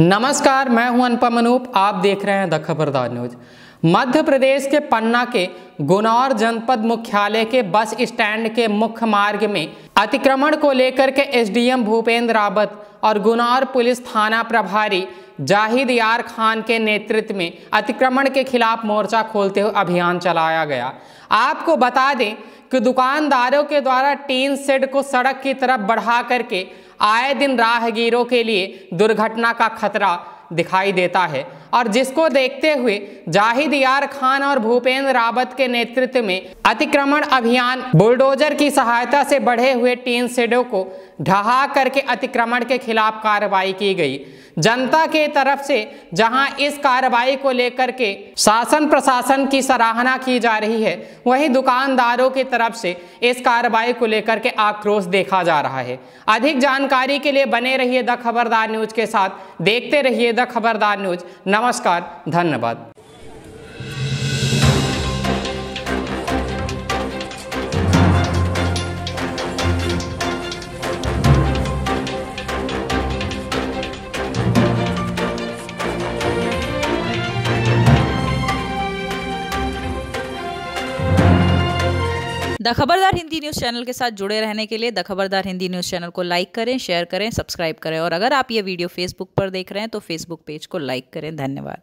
नमस्कार, मैं हूँ अनुपम अनूप। आप देख रहे हैं द खबरदार न्यूज़। मध्य प्रदेश के पन्ना के गुनौर जनपद मुख्यालय के बस स्टैंड के मुख्य मार्ग में अतिक्रमण को लेकर के एसडीएम भूपेंद्र रावत और गुनौर पुलिस थाना प्रभारी जाहिद यार खान के नेतृत्व में अतिक्रमण के खिलाफ मोर्चा खोलते हुए अभियान चलाया गया। आपको बता दें कि दुकानदारों के द्वारा टीन सेड को सड़क की तरफ़ बढ़ा करके आए दिन राहगीरों के लिए दुर्घटना का खतरा दिखाई देता है। और जिसको देखते हुए जाहिद यार खान और भूपेंद्र रावत के नेतृत्व में अतिक्रमण अभियान बुलडोजर की सहायता से बढ़े हुए टीन शेडों को ढहा करके अतिक्रमण के खिलाफ कार्रवाई की गई। जनता के तरफ़ से जहाँ इस कार्रवाई को लेकर के शासन प्रशासन की सराहना की जा रही है, वहीं दुकानदारों की तरफ़ से इस कार्रवाई को लेकर के आक्रोश देखा जा रहा है। अधिक जानकारी के लिए बने रहिए द खबरदार न्यूज़ के साथ। देखते रहिए द खबरदार न्यूज़। नमस्कार, धन्यवाद। The Khabardar Hindi news channel के साथ जुड़े रहने के लिए the Khabardar Hindi news channel को लाइक करें, शेयर करें, सब्सक्राइब करें। और अगर आप ये वीडियो फेसबुक पर देख रहे हैं तो फेसबुक पेज को लाइक करें। धन्यवाद।